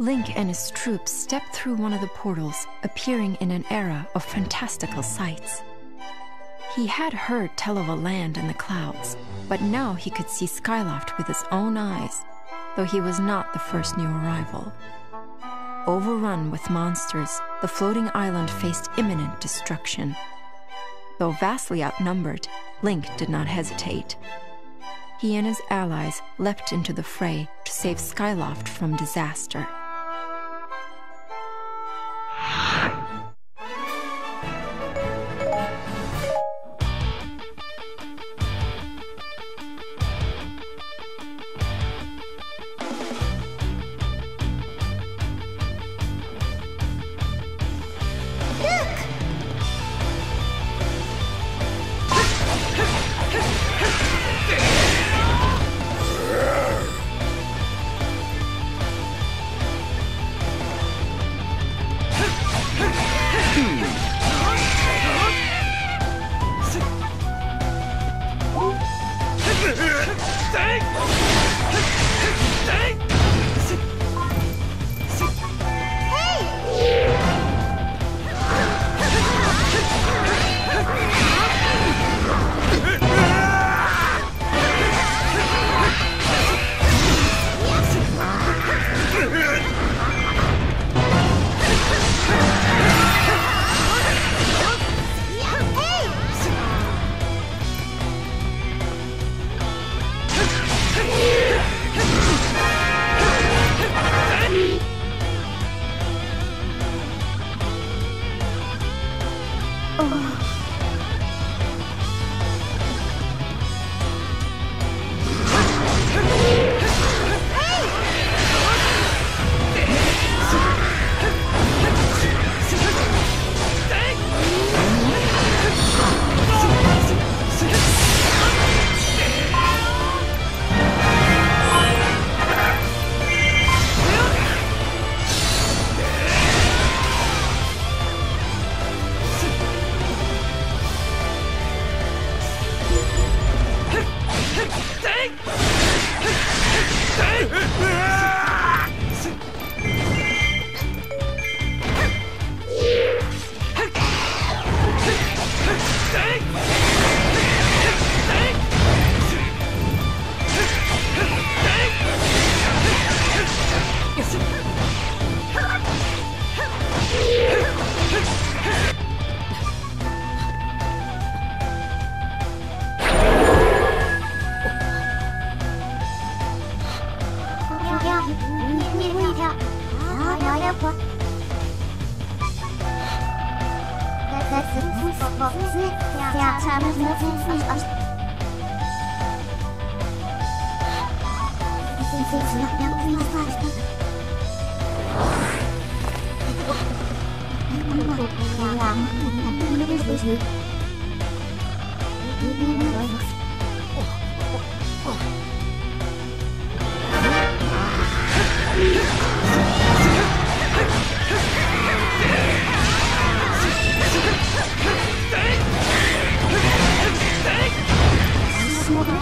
Link and his troops stepped through one of the portals, appearing in an era of fantastical sights. He had heard tell of a land in the clouds, but now he could see Skyloft with his own eyes, though he was not the first new arrival. Overrun with monsters, the floating island faced imminent destruction. Though vastly outnumbered, Link did not hesitate. He and his allies leapt into the fray to save Skyloft from disaster. こ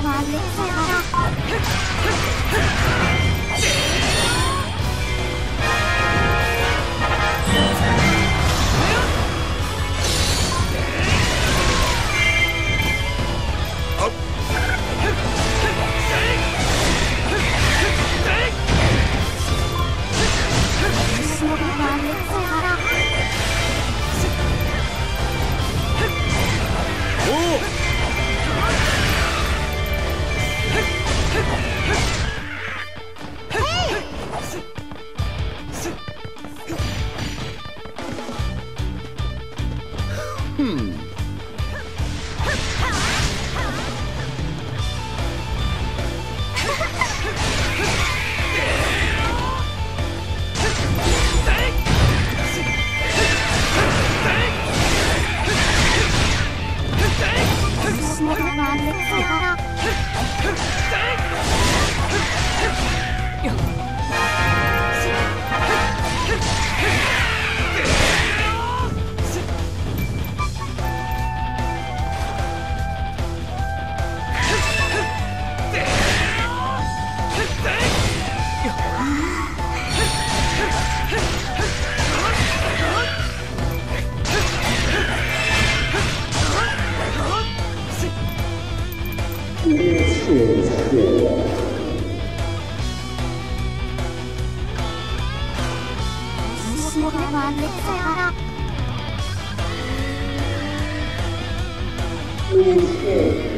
好厉害啊 Ministry